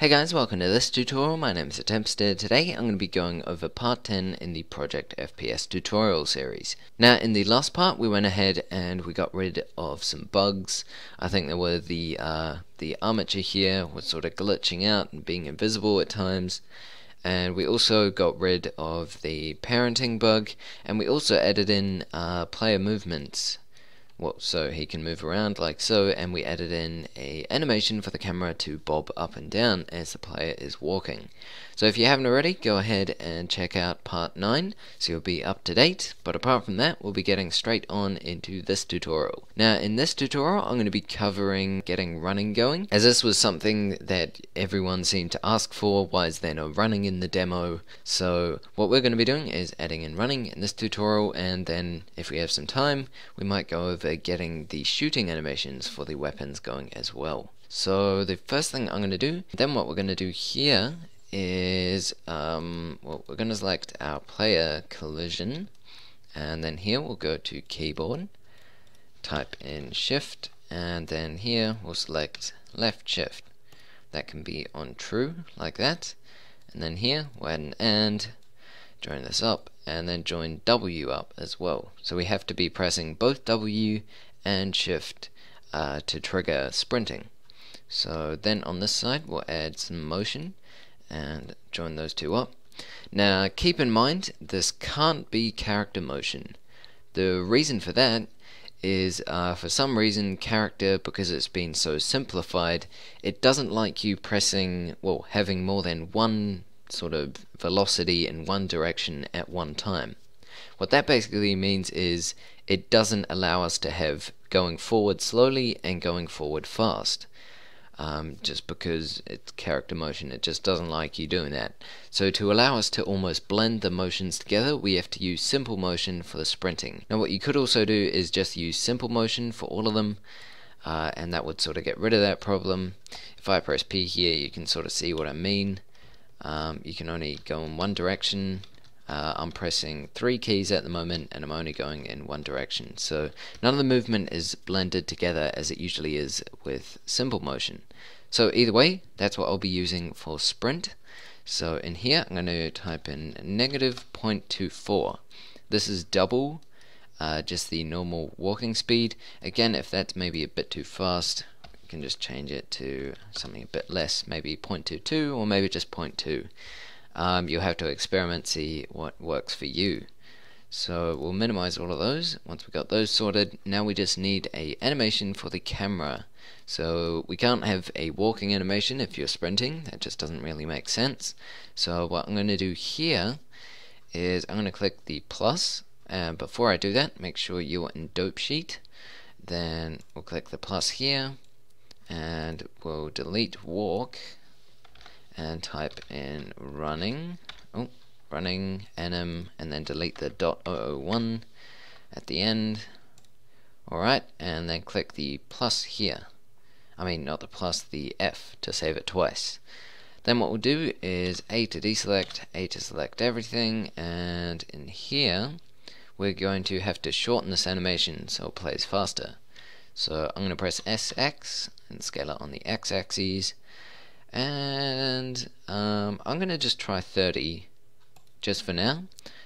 Hey guys, welcome to this tutorial. My name is ThaTimster. Today I'm going to be going over part 10 in the Project FPS tutorial series. Now in the last part we went ahead and we got rid of some bugs. I think there were the uh, the armature here was sort of glitching out and being invisible at times. And we also got rid of the parenting bug and we also added in uh, player movements well, so he can move around like so, and we added in a animation for the camera to bob up and down as the player is walking. So if you haven't already, go ahead and check out part 9, so you'll be up to date, but apart from that, we'll be getting straight on into this tutorial. Now in this tutorial, I'm going to be covering getting running going, as this was something that everyone seemed to ask for, why is there no running in the demo, so what we're going to be doing is adding in running in this tutorial, and then if we have some time, we might go over getting the shooting animations for the weapons going as well. So the first thing I'm going to do, then what we're going to do here is um, well, we're going to select our player collision and then here we'll go to keyboard type in shift and then here we'll select left shift that can be on true like that and then here an and join this up and then join W up as well so we have to be pressing both W and shift uh, to trigger sprinting so then on this side we'll add some motion and join those two up. Now keep in mind this can't be character motion. The reason for that is uh, for some reason character because it's been so simplified it doesn't like you pressing well having more than one sort of velocity in one direction at one time. What that basically means is it doesn't allow us to have going forward slowly and going forward fast um, just because it's character motion. It just doesn't like you doing that. So to allow us to almost blend the motions together, we have to use simple motion for the sprinting. Now what you could also do is just use simple motion for all of them, uh, and that would sort of get rid of that problem. If I press P here, you can sort of see what I mean. Um, you can only go in one direction uh, I'm pressing three keys at the moment and I'm only going in one direction. So none of the movement is blended together as it usually is with simple motion. So either way, that's what I'll be using for sprint. So in here, I'm going to type in negative 0.24. This is double uh, just the normal walking speed. Again, if that's maybe a bit too fast, can just change it to something a bit less, maybe 0.22 or maybe just 0.2 um, you'll have to experiment, see what works for you. So we'll minimize all of those. Once we've got those sorted, now we just need a animation for the camera. So we can't have a walking animation if you're sprinting, that just doesn't really make sense. So what I'm going to do here is I'm going to click the plus, and before I do that, make sure you're in Dope Sheet. Then we'll click the plus here, and we'll delete walk, and type in running. Oh running nm and then delete the dot 001 at the end. Alright and then click the plus here. I mean not the plus the F to save it twice. Then what we'll do is A to deselect A to select everything and in here we're going to have to shorten this animation so it plays faster. So I'm going to press SX and scale it on the X axis and um, I'm gonna just try 30 just for now.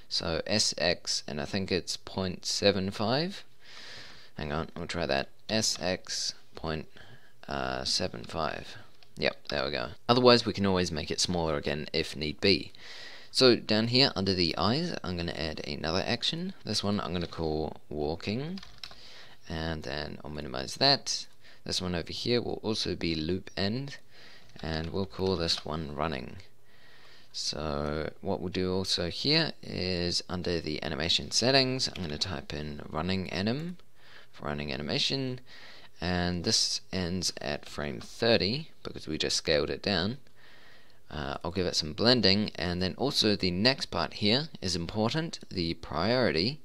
So SX and I think it's 0.75 hang on we'll try that. SX uh, yep there we go. Otherwise we can always make it smaller again if need be. So down here under the eyes I'm going to add another action. This one I'm going to call walking. And then I'll minimize that this one over here will also be loop end and we'll call this one running. So what we'll do also here is under the animation settings I'm going to type in running anim for running animation and this ends at frame 30 because we just scaled it down. Uh, I'll give it some blending and then also the next part here is important the priority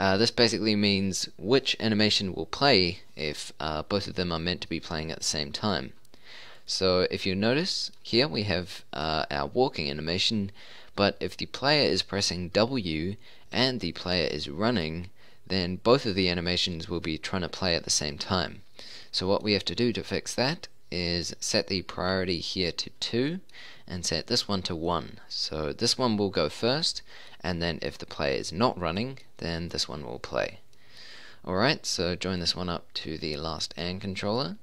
uh, this basically means which animation will play if uh, both of them are meant to be playing at the same time so if you notice, here we have uh, our walking animation, but if the player is pressing W and the player is running, then both of the animations will be trying to play at the same time. So what we have to do to fix that is set the priority here to 2 and set this one to 1. So this one will go first, and then if the player is not running, then this one will play. Alright, so join this one up to the last AND controller,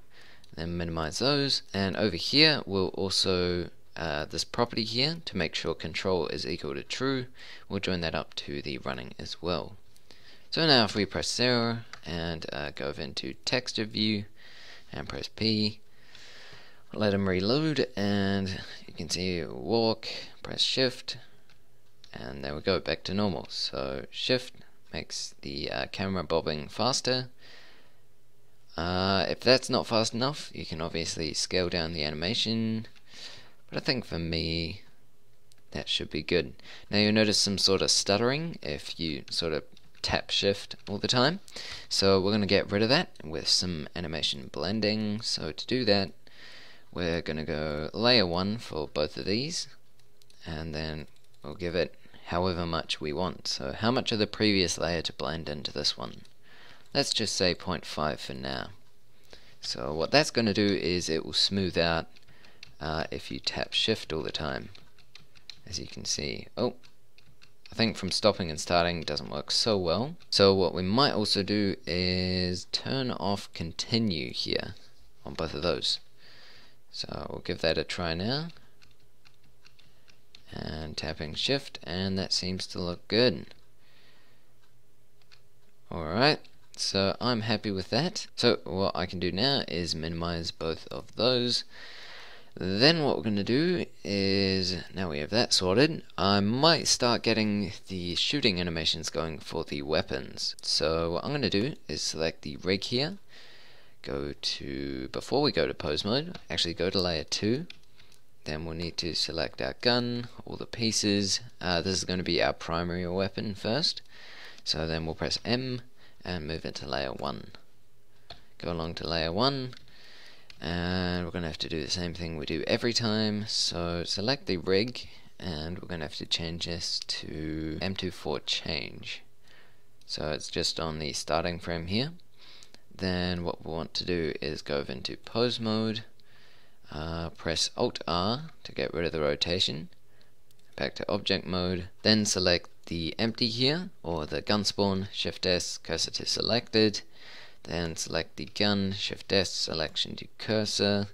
then minimize those, and over here we'll also uh, this property here to make sure control is equal to true, we'll join that up to the running as well. So now if we press 0 and uh, go into texture view and press P, let them reload and you can see walk, press shift and there we go back to normal. So shift makes the uh, camera bobbing faster. Uh, if that's not fast enough you can obviously scale down the animation but I think for me that should be good. Now you'll notice some sort of stuttering if you sort of tap shift all the time. So we're going to get rid of that with some animation blending. So to do that, we're going to go layer 1 for both of these, and then we'll give it however much we want. So how much of the previous layer to blend into this one? Let's just say 0.5 for now. So what that's going to do is it will smooth out uh, if you tap shift all the time. As you can see. Oh, I think from stopping and starting doesn't work so well. So what we might also do is turn off continue here on both of those. So we'll give that a try now. And tapping shift and that seems to look good. Alright, so I'm happy with that. So what I can do now is minimize both of those then what we're going to do is, now we have that sorted, I might start getting the shooting animations going for the weapons. So what I'm going to do is select the rig here, go to, before we go to pose mode, actually go to layer 2, then we'll need to select our gun, all the pieces, uh, this is going to be our primary weapon first, so then we'll press M and move it to layer 1. Go along to layer 1, and we're going to have to do the same thing we do every time. So select the rig and we're going to have to change this to M24 change. So it's just on the starting frame here. Then what we want to do is go into pose mode uh, press alt R to get rid of the rotation. Back to object mode. Then select the empty here or the gun spawn shift S cursor to selected. Then select the gun, shift S, selection to cursor,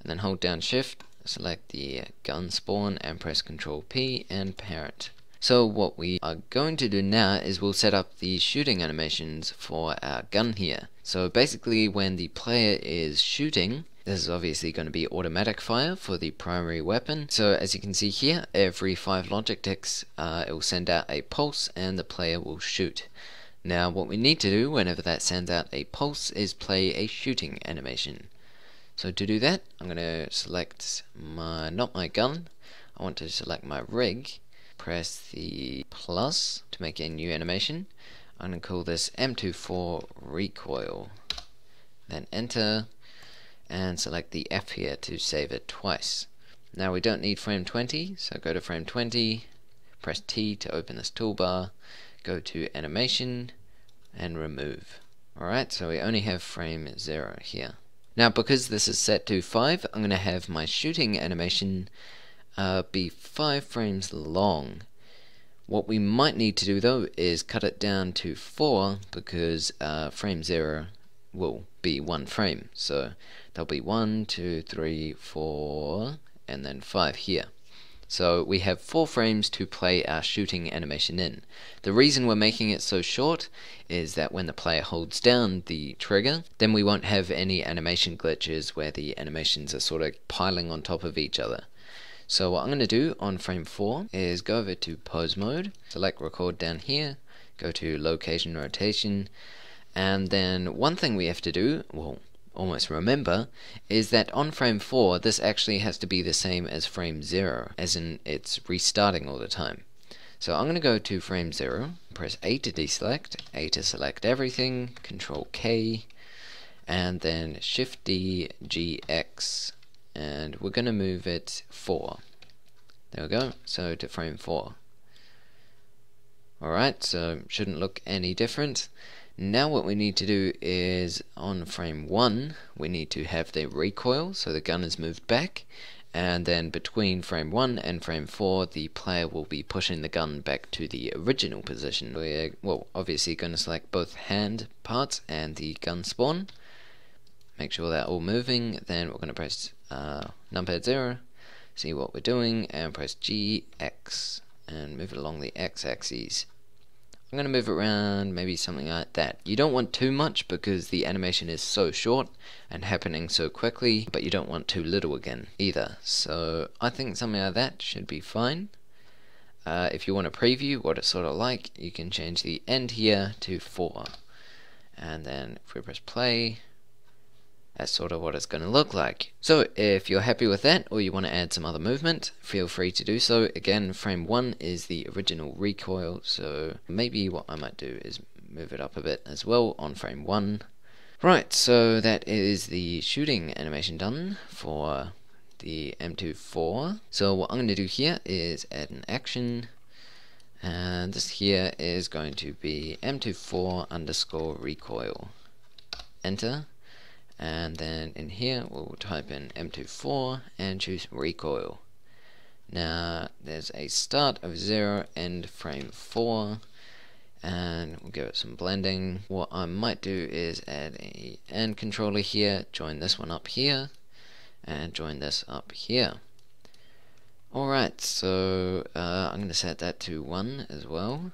and then hold down shift, select the gun spawn and press control P and parent. So what we are going to do now is we'll set up the shooting animations for our gun here. So basically when the player is shooting, this is obviously going to be automatic fire for the primary weapon. So as you can see here, every 5 logic ticks uh, it will send out a pulse and the player will shoot. Now what we need to do whenever that sends out a pulse is play a shooting animation. So to do that I'm going to select my not my gun, I want to select my rig, press the plus to make a new animation. I'm going to call this M24 recoil. Then enter and select the F here to save it twice. Now we don't need frame 20 so go to frame 20, press T to open this toolbar go to animation and remove. Alright, so we only have frame 0 here. Now because this is set to 5, I'm going to have my shooting animation uh, be 5 frames long. What we might need to do though is cut it down to 4 because uh, frame 0 will be 1 frame. So there'll be 1, 2, 3, 4, and then 5 here. So we have four frames to play our shooting animation in. The reason we're making it so short is that when the player holds down the trigger, then we won't have any animation glitches where the animations are sort of piling on top of each other. So what I'm going to do on frame 4 is go over to pose mode, select record down here, go to location rotation, and then one thing we have to do, well almost remember is that on frame 4 this actually has to be the same as frame 0 as in it's restarting all the time. So I'm going to go to frame 0 press A to deselect A to select everything control K and then shift D G X and we're going to move it 4 there we go so to frame 4 alright so shouldn't look any different Now what we need to do is on frame 1 we need to have the recoil so the gun is moved back and then between frame 1 and frame 4 the player will be pushing the gun back to the original position. We're well obviously going to select both hand parts and the gun spawn. Make sure they're all moving, then we're going to press uh, numpad 0, see what we're doing, and press GX and move it along the X axis. I'm going to move it around, maybe something like that. You don't want too much because the animation is so short and happening so quickly, but you don't want too little again either. So I think something like that should be fine. Uh, if you want to preview what it's sort of like, you can change the end here to 4. And then if we press play, that's sort of what it's going to look like. So if you're happy with that or you want to add some other movement, feel free to do so. Again, frame 1 is the original recoil, so maybe what I might do is move it up a bit as well on frame 1. Right, so that is the shooting animation done for the M24. So what I'm going to do here is add an action and this here is going to be M24 underscore recoil. Enter and then in here we'll type in M24 and choose recoil. Now there's a start of 0 end frame 4 and we'll give it some blending. What I might do is add a AND controller here join this one up here and join this up here. Alright so uh, I'm going to set that to 1 as well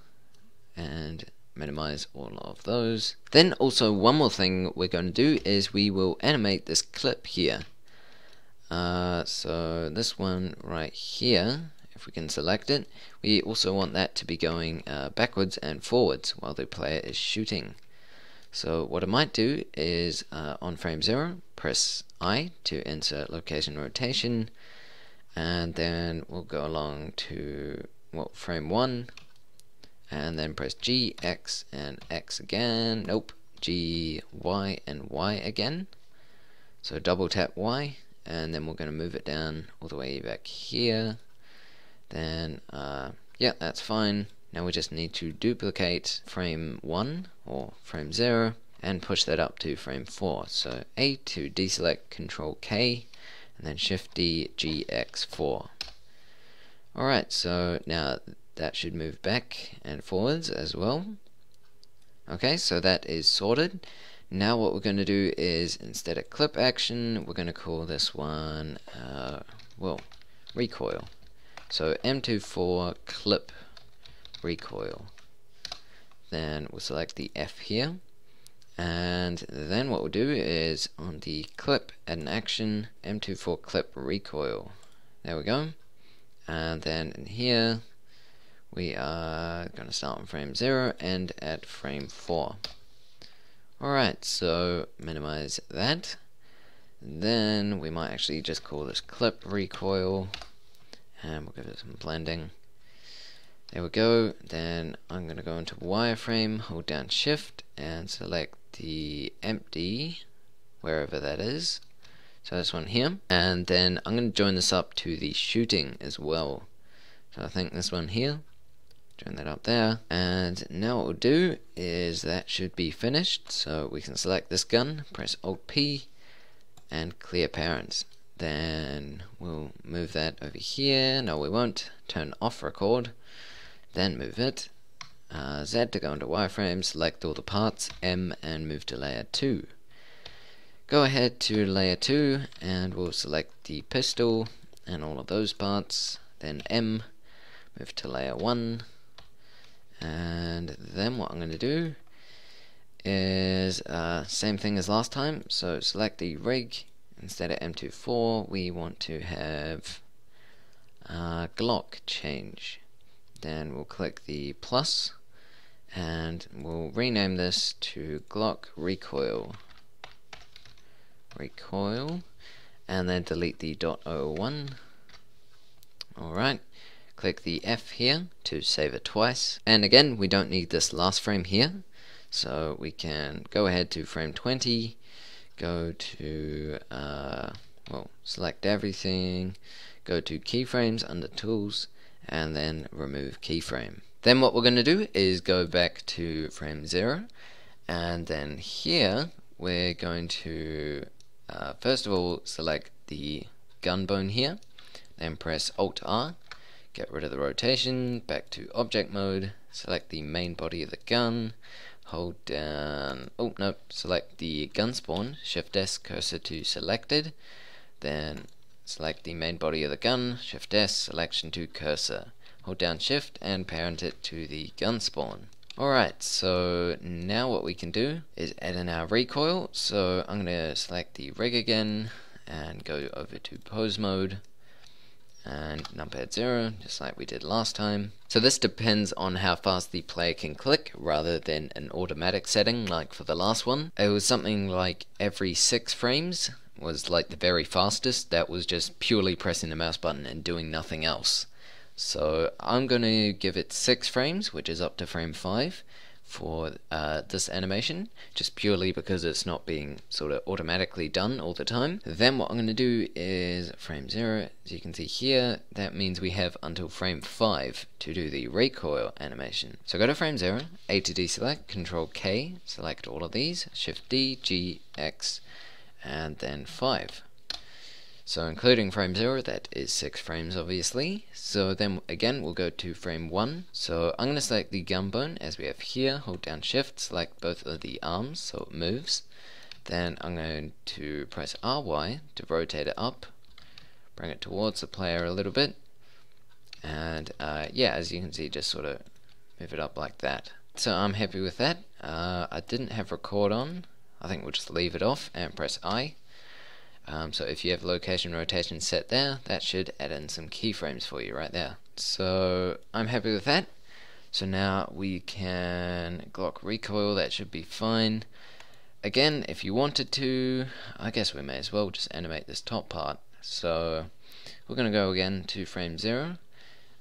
and minimize all of those. Then also one more thing we're going to do is we will animate this clip here. Uh, so this one right here, if we can select it, we also want that to be going uh, backwards and forwards while the player is shooting. So what I might do is uh, on frame 0, press I to insert location rotation, and then we'll go along to well, frame 1, and then press G, X, and X again. Nope. G, Y, and Y again. So double tap Y, and then we're going to move it down all the way back here. Then, uh, yeah, that's fine. Now we just need to duplicate frame 1 or frame 0 and push that up to frame 4. So A to deselect, Control K, and then Shift D, GX4. Alright, so now that should move back and forwards as well. Okay, so that is sorted. Now what we're going to do is, instead of clip action, we're going to call this one, uh, well, recoil. So M24 clip recoil. Then we'll select the F here. And then what we'll do is, on the clip, add an action, M24 clip recoil. There we go. And then in here, we are going to start on frame 0 and at frame 4. Alright, so minimize that. Then we might actually just call this clip recoil and we'll give it some blending. There we go. Then I'm going to go into wireframe, hold down shift and select the empty wherever that is. So this one here. And then I'm going to join this up to the shooting as well. So I think this one here. Turn that up there. And now what we'll do is that should be finished. So we can select this gun, press Alt P, and clear parents. Then we'll move that over here. No, we won't. Turn off record. Then move it. Uh, Z to go into wireframe, select all the parts, M, and move to layer 2. Go ahead to layer 2, and we'll select the pistol and all of those parts. Then M, move to layer 1, and then what I'm going to do is uh, same thing as last time. So select the rig instead of M24 we want to have uh, Glock change. Then we'll click the plus and we'll rename this to Glock recoil. Recoil. And then delete the .01 alright click the F here to save it twice. And again we don't need this last frame here. So we can go ahead to frame 20 go to uh, well select everything go to keyframes under tools and then remove keyframe. Then what we're going to do is go back to frame 0 And then here, we're going to, uh, first of all, select the gun bone here, then press Alt R, get rid of the rotation, back to object mode, select the main body of the gun, hold down, oh no, select the gun spawn, shift S cursor to selected, then select the main body of the gun, shift S, selection to cursor, hold down shift and parent it to the gun spawn. Alright, so now what we can do is add in our recoil, so I'm going to select the rig again and go over to pose mode, and numpad 0, just like we did last time. So this depends on how fast the player can click, rather than an automatic setting like for the last one. It was something like every 6 frames was like the very fastest, that was just purely pressing the mouse button and doing nothing else. So I'm going to give it 6 frames, which is up to frame 5, for uh, this animation, just purely because it's not being sort of automatically done all the time. Then what I'm going to do is frame 0, as you can see here, that means we have until frame 5 to do the recoil animation. So go to frame 0, A to deselect, Control K, select all of these, Shift D, G, X, and then 5. So including frame 0, that is 6 frames obviously. So then again we'll go to frame 1. So I'm going to select the gun bone as we have here, hold down shift, select both of the arms so it moves. Then I'm going to press RY to rotate it up, bring it towards the player a little bit. And uh, yeah, as you can see, just sort of move it up like that. So I'm happy with that. Uh, I didn't have record on. I think we'll just leave it off and press I. Um, so if you have location rotation set there, that should add in some keyframes for you right there. So I'm happy with that. So now we can Glock recoil, that should be fine. Again, if you wanted to, I guess we may as well just animate this top part. So we're going to go again to frame 0.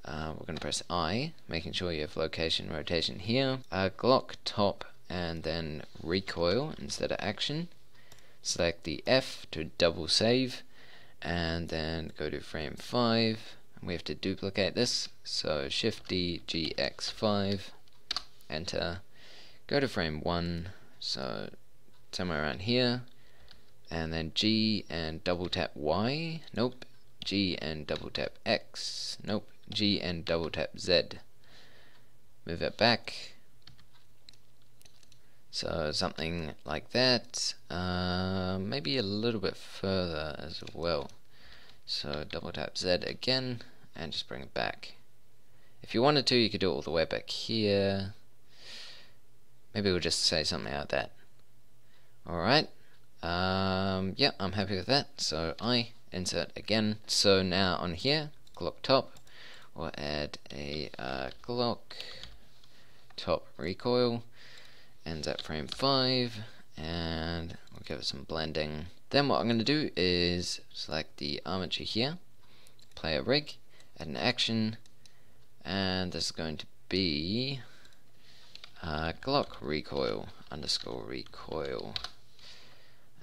Uh, we're going to press I, making sure you have location rotation here. Uh, Glock top and then recoil instead of action select the F to double save and then go to frame 5 we have to duplicate this so shift D GX5 enter. Go to frame 1 so somewhere around here and then G and double tap Y nope. G and double tap X nope. G and double tap Z. Move it back so something like that, uh, maybe a little bit further as well. So double tap Z again and just bring it back. If you wanted to, you could do it all the way back here. Maybe we'll just say something like that. Alright. Um, yeah, I'm happy with that. So I insert again. So now on here, Glock top, we'll add a uh, Glock top recoil ends at frame 5 and we'll give it some blending. Then what I'm going to do is select the armature here, play a rig, add an action, and this is going to be uh, Glock recoil underscore recoil.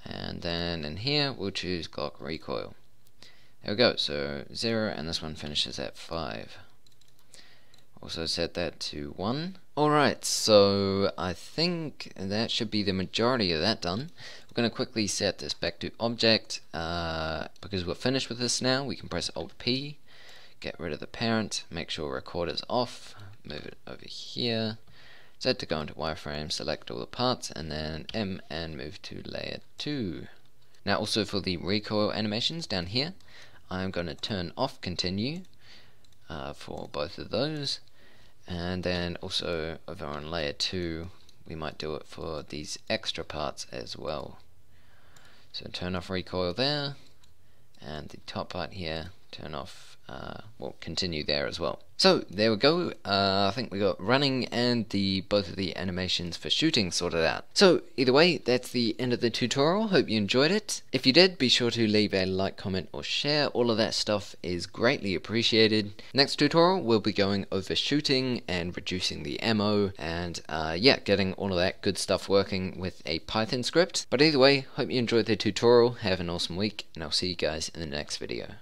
And then in here we'll choose Glock recoil. There we go, so 0 and this one finishes at 5. Also set that to 1. Alright, so I think that should be the majority of that done. We're going to quickly set this back to object. Uh, because we're finished with this now, we can press Alt P, get rid of the parent, make sure record is off, move it over here, set to go into wireframe, select all the parts, and then M and move to layer 2. Now also for the recoil animations down here, I'm going to turn off continue uh, for both of those and then also over on layer 2 we might do it for these extra parts as well. So turn off recoil there and the top part here turn off uh, will continue there as well. So there we go. Uh, I think we got running and the both of the animations for shooting sorted out. So either way, that's the end of the tutorial. Hope you enjoyed it. If you did, be sure to leave a like, comment, or share. All of that stuff is greatly appreciated. Next tutorial, we'll be going over shooting and reducing the ammo, and uh, yeah, getting all of that good stuff working with a Python script. But either way, hope you enjoyed the tutorial. Have an awesome week, and I'll see you guys in the next video.